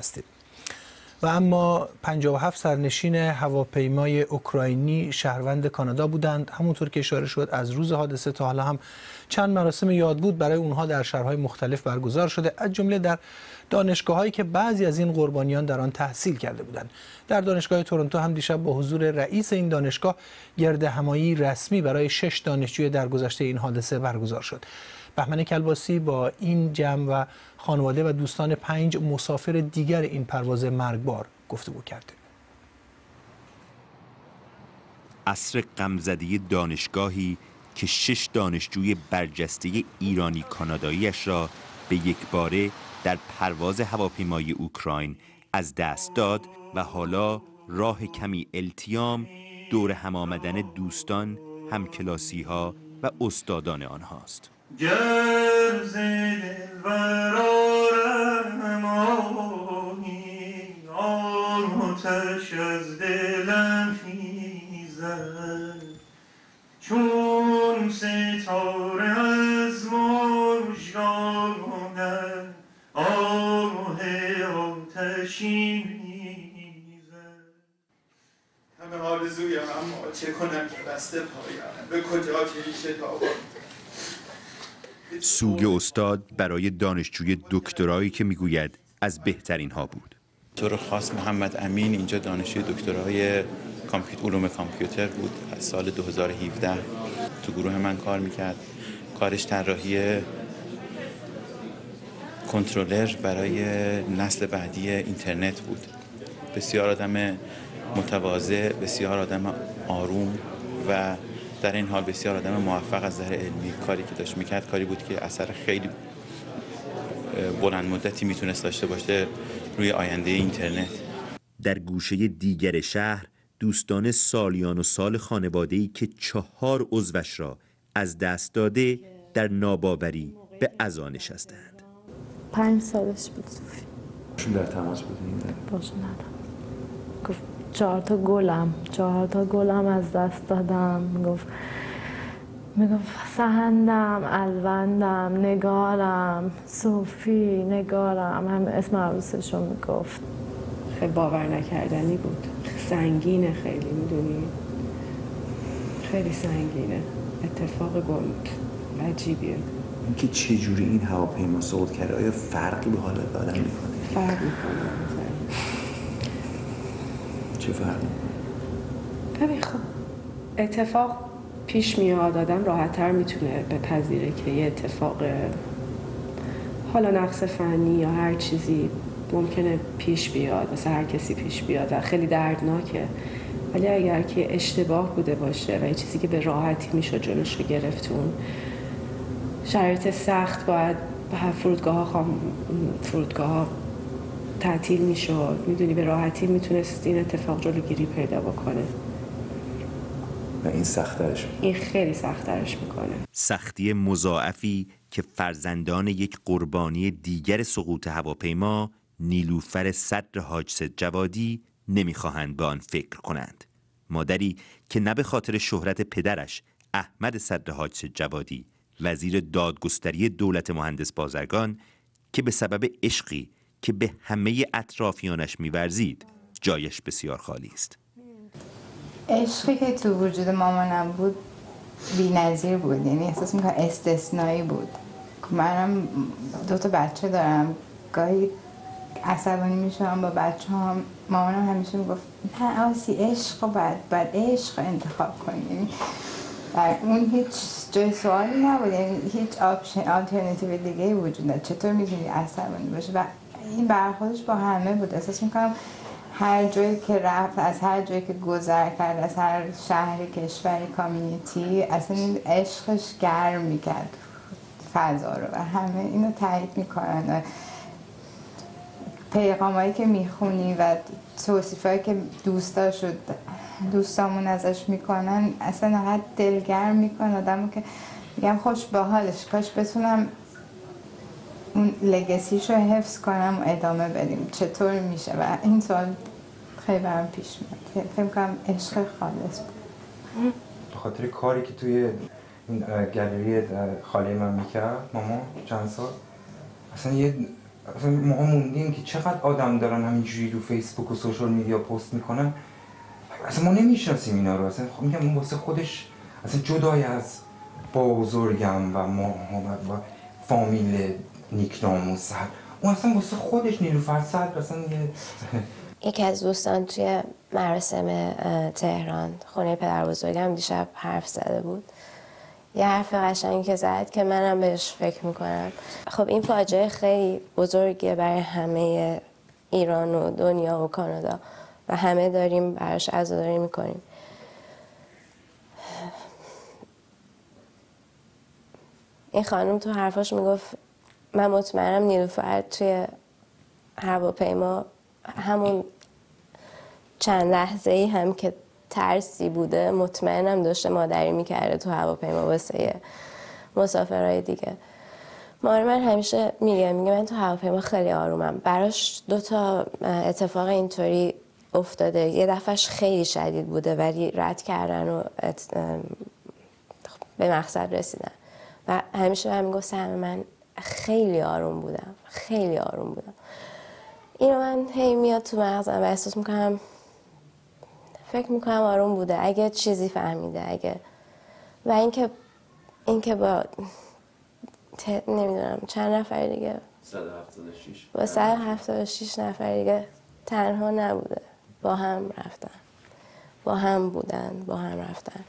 هستیم. و اما 57 سرنشین هواپیمای اوکراینی شهروند کانادا بودند. همونطور که اشاره شد از روز حادثه تا حالا هم چند مراسم یاد بود برای اونها در شهرهای مختلف برگزار شده از جمله در دانشگاه هایی که بعضی از این قربانیان در آن تحصیل کرده بودند. در دانشگاه تورنتو هم دیشب با حضور رئیس این دانشگاه گرد همایی رسمی برای شش دانشجوی درگذشته این حادثه برگزار شد. بهمن کلباسی با این جمع و خانواده و دوستان پنج مسافر دیگر این پرواز مرگبار گفتگو کرده عصر غمزده دانشگاهی که شش دانشجوی برجسته ایرانی کاناداییش را به یک باره در پرواز هواپیمای اوکراین از دست داد و حالا راه کمی التیام دور هم آمدن دوستان، همکلاسی ها و استادان آنهاست. گر ز دلبر آرم آتش از دلم خیزد چون ستاره از مژگانم آه آتشین همه آرزویم اما چه کنم که بسته پایم به کجا کلیشه تابم سوگ استاد برای دانشجوی دکترایی که می‌گوید از بهترین ها بود طور خاص محمد امین اینجا دانشجوی دکترای کامپیوتر علوم کامپیوتر بود از سال 2017 تو گروه من کار می‌کرد. کارش طراحی کنترلر برای نسل بعدی اینترنت بود. بسیار آدم متواضع بسیار آدم آروم و در این حال بسیار آدم موفق از نظر علمی کاری که داشت می‌کرد کاری بود که اثر خیلی بلند مدتی می‌تونست داشته باشه روی آینده اینترنت. در گوشه دیگر شهر دوستان سالیان و سال خانواده‌ای که چهار عضوش را از دست داده در ناباوری به ازا نشستند. پنج سالش بود صوفی. شون در تماس بودین؟ باشه ندم گفت چهار تا گلم چهار تا گلم از دست دادم. می‌گفت می‌گفت سهندم الوندم نگارم صوفی نگارم. هم اسم عروسشو می‌گفت. خیلی باور نکردنی بود. سنگینه خیلی می‌دونی؟ خیلی سنگینه. اتفاق گند عجیبیه. اینکه چه جوری این هواپیما صعود کرده آیا فرقی به حال آدم می‌کنه؟ فرق می‌کنه. چه فرقی ببین خب اتفاق پیش میاد. آدم راحتتر می‌تونه بپذیره که یه اتفاق حالا نقص فنی یا هر چیزی ممکنه پیش بیاد مثل هر کسی پیش بیاد و خیلی دردناکه. ولی اگر که اشتباه بوده باشه و یه چیزی که به راحتی میشه جلوش رو گرفتون شرایط سخت باید فرودگاه ها خام فرودگاه ها تعطیل می‌شد می‌دونی به راحتی می‌تونست این اتفاق جلوگیری پیدا بکنه. و این سخترش این خیلی سخترش می‌کنه. سختی مضاعفی که فرزندان یک قربانی دیگر سقوط هواپیما نیلوفر صدر حاج جوادی نمی‌خواهند به آن فکر کنند. مادری که نه به خاطر شهرت پدرش احمد صدر حاج جوادی وزیر دادگستری دولت مهندس بازرگان که به سبب عشقی که به همه اطرافیانش میورزید. جایش بسیار خالی است. عشقی که تو وجود مامانم بود بی نظیر بود. یعنی احساس می‌کنم استثنایی بود. منم دو تا بچه دارم. گاهی عصبانی میشم با بچه هم مامانم همیشه می‌گفت نه آسی عشق باید باید عشق انتخاب کنی یعنی اون هیچ جای سوالی نبود. یعنی هیچ option alternative دیگه وجود نداره چطور می‌تونی عصبانی باشه و این برخوردش با همه بود. احساس می‌کنم هر جایی که رفت از هر جایی که گذر کرد از هر شهر کشوری community اصلا این عشقش گرم می‌کرد. فضا رو و همه اینو تایید می‌کنن. پیغامایی که می‌خونی و توصیفایی که دوستا شد دوستامون ازش می‌کنن اصلا نقدر دلگرم می‌کنن. آدمو که میگم خوش به حالش کاش بتونم اون لگسیش رو حفظ کنم و ادامه بدیم. چطور میشه؟ و این سال خیلی برم پیش میاد. فکر کنم عشق خالص بود. به خاطر کاری که توی این گالری خاله من می‌کرد ماما چند سال اصلا یه اصلا ما موندیم که چقدر آدم دارن همینجوری رو فیسبوک و سوشال میدیا پست می‌کنن. اصلا ما نمی‌شناسیم اینا رو. اصلا خب میگم اون واسه خودش اصلا جدای از با بزرگم و ما و, و فامیل نیکنام و سر. اون اصلا واسه خودش نیلوفر صدر اصلا یه یکی از دوستان توی مراسم تهران خونه پدر بزرگم دیشب حرف زده بود. یه حرف قشنگی که زد که منم بهش فکر می‌کنم. خب این فاجعه خیلی بزرگیه برای همه ایران و دنیا و کانادا و همه داریم براش عزاداری می‌کنیم. این خانم تو حرفاش می‌گفت من مطمئنم نیلوفر توی هواپیما همون چند لحظه ای هم که ترسی بوده مطمئنم داشته مادری می‌کرده تو هواپیما واسه مسافرهای دیگه. مادر من همیشه میگه میگه من تو هواپیما خیلی آرومم. براش دو تا اتفاق اینطوری افتاده. یه دفعهش خیلی شدید بوده ولی رد کردن و ات- به مقصد رسیدن. و همیشه به من می‌گفت من خیلی آروم بودم. خیلی آروم بودم. اینو من هی میاد تو مغزم و احساس می‌کنم فکر می‌کنم آروم بوده. اگه چیزی فهمیده اگه و اینکه اینکه با ت... نمی‌دونم چند نفر دیگه 176 با 176 نفر دیگه تنها نبوده. با هم رفتن. با هم بودن با هم رفتن.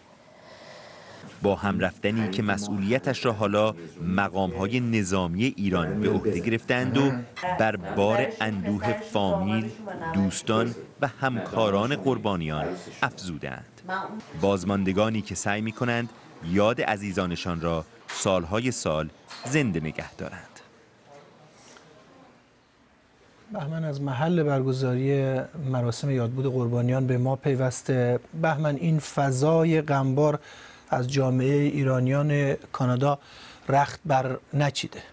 با هم رفتنی که مسئولیتش را حالا مقامهای نظامی ایران به عهده گرفتند و بر بار اندوه فامیل، دوستان و همکاران قربانیان افزودند. بازماندگانی که سعی می کنند یاد عزیزانشان را سالهای سال زنده نگه دارند. بهمن از محل برگزاری مراسم یادبود قربانیان به ما پیوسته بهمن این فضای غمبار از جامعه ایرانیان کانادا رخت بر نچیده.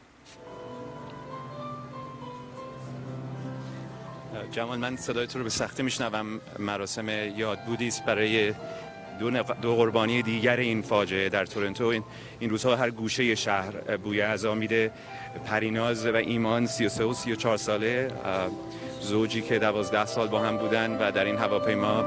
جمال من صدای تو رو به سختی میشنوم. مراسم یادبودی است برای دو, نف... دو قربانی دیگر این فاجعه در تورنتو. این, این روزها هر گوشه شهر بوی عزا میده. پریناز و ایمان 33 و 34 ساله زوجی که 12 سال با هم بودن و در این هواپیما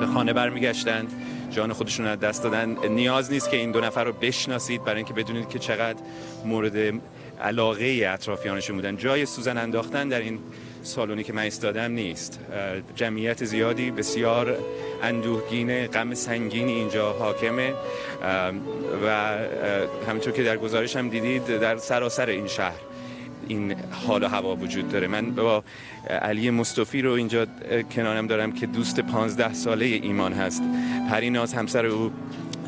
به خانه برمیگشتند. جان خودشون از دست دادن. نیاز نیست که این دو نفر رو بشناسید برای اینکه بدونید که چقدر مورد علاقه اطرافیانشون بودن. جای سوزن انداختن در این سالونی که من ایستادم نیست. جمعیت زیادی بسیار اندوهگین غم سنگینی اینجا حاکمه. و همینطور که در گزارش هم دیدید در سراسر این شهر این حال و هوا وجود داره. من با علی مصطفی رو اینجا کنارم دارم که دوست پانزده ساله ایمان هست. پریناز همسر او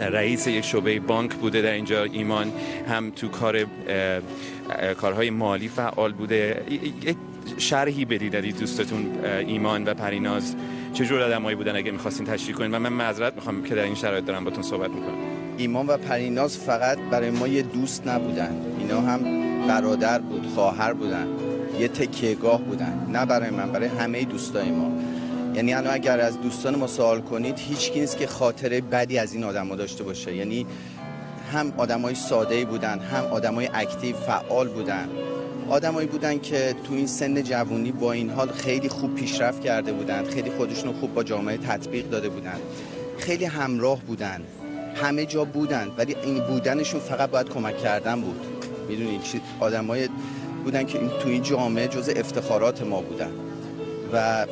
رئیس یک شعبه بانک بوده در اینجا. ایمان هم تو کار کارهای مالی فعال بوده. شرحی بدید از دوستتون ایمان و پریناز. چه جور آدمایی بودن اگه می‌خواستین تشریح کنید و من معذرت می‌خوام که در این شرایط دارم باتون صحبت می‌کنم. ایمان و پریناز فقط برای ما یه دوست نبودن. اینا هم برادر بود خواهر بودن. یه تکیهگاه بودن. نه برای من برای همه دوستای ما. یعنی الان اگر از دوستان ما سوال کنید هیچ کی نیست که خاطره بدی از این آدما داشته باشه. یعنی هم آدمای ساده بودن هم آدمای اکتیو فعال بودن. آدمایی بودن که تو این سن جوونی با این حال خیلی خوب پیشرفت کرده بودن. خیلی خودشون خوب با جامعه تطبیق داده بودن. خیلی همراه بودن. همه جا بودن ولی این بودنشون فقط باید کمک کردن بود. می‌دونید چی آدمای بودن که تو این جامعه جز افتخارات ما بودن. و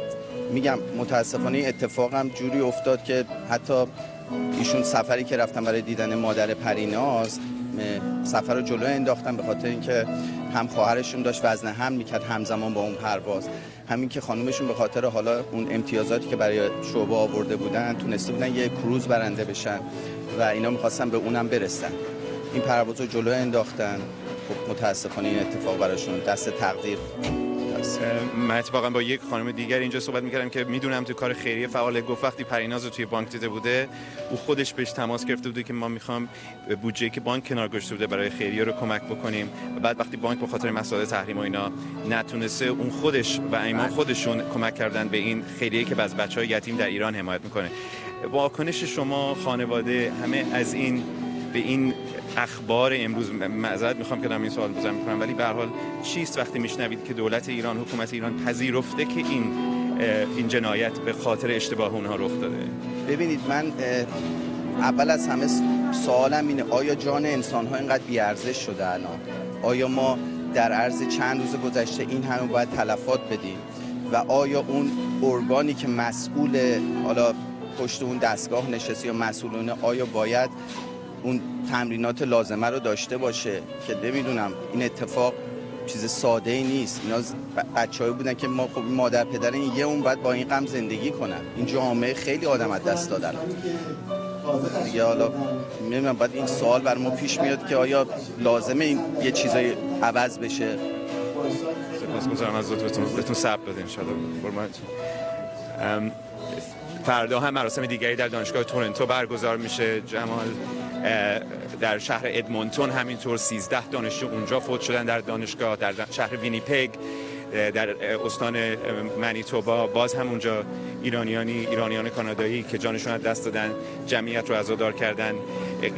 میگم متاسفانه این اتفاقم جوری افتاد که حتی ایشون سفری که رفتن برای دیدن مادر پریناز سفر رو جلو انداختن به خاطر اینکه هم خواهرشون داشت وزن هم می‌کرد همزمان با اون پرواز. همین که خانومشون به خاطر حالا اون امتیازاتی که برای شعبه آورده بودن تونسته بودن یه کروز برنده بشن و اینا می‌خواستن به اونم برسن. این پرواز رو جلو انداختن. خب متاسفانه این اتفاق براشون دست تقدیر من اتفاقا با یک خانم دیگر اینجا صحبت می‌کردم که می‌دونم تو کار خیریه فعال. گفت وقتی پریناز رو توی بانک دیده بوده او خودش بهش تماس گرفته بوده که ما می‌خوام بودجه که بانک کنار گذاشته بوده برای خیریه رو کمک بکنیم. و بعد وقتی بانک به خاطر مسائل تحریم و اینا نتونسته اون خودش و ایمان خودشون کمک کردن به این خیریه که از بچهای یتیم در ایران حمایت می‌کنه. واکنش شما خانواده همه از این به این اخبار امروز معذرت می‌خوام که دارم این سوال بزن می‌کنم. ولی به حال چیست وقتی میشنوید که دولت ایران حکومت ایران پذیرفته که این این جنایت به خاطر اشتباه اونها رخ داده؟ ببینید من اول از همه سوالم اینه آیا جان انسان ها اینقدر بیارزش شده الان؟ آیا ما در عرض چند روز گذشته این همه باید تلفات بدیم؟ و آیا اون ارگانی که مسئول حالا پشت اون دستگاه نشسته یا مسئولونه آیا باید اون تمرینات لازمه رو داشته باشه که نمی‌دونم این اتفاق چیز ساده ای نیست. اینا بچه‌ای بودن که ما خب مادر پدر این یه اون باید با این غم زندگی کنن. این جامعه خیلی آدم از دست دادن. دیگه حالا نمی‌دونم بعد این سوال بر ما پیش میاد که آیا لازمه این یه چیزای عوض بشه؟ سپاسگزارم از لطفتون. بهتون صبر بده ان فردا هم مراسم دیگری در دانشگاه تورنتو برگزار میشه. جمال در شهر ادمونتون همینطور 13 دانشجو اونجا فوت شدن در دانشگاه در شهر وینیپگ در استان منیتوبا. باز هم اونجا ایرانیانی ایرانیان کانادایی که جانشون از دست دادن جمعیت رو عزادار کردن.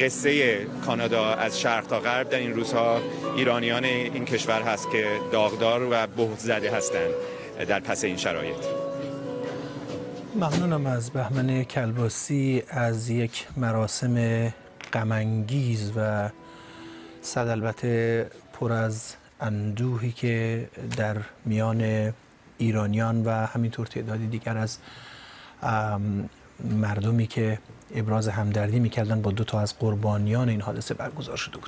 قصه کانادا از شرق تا غرب در این روزها ایرانیان این کشور هست که داغدار و بهت زده هستند در پس این شرایط. ممنونم از بهمن کلباسی از یک مراسم غمانگیز و صد البته پر از اندوهی که در میان ایرانیان و همینطور تعدادی دیگر از مردمی که ابراز همدردی می‌کردن با دو تا از قربانیان این حادثه برگزار شده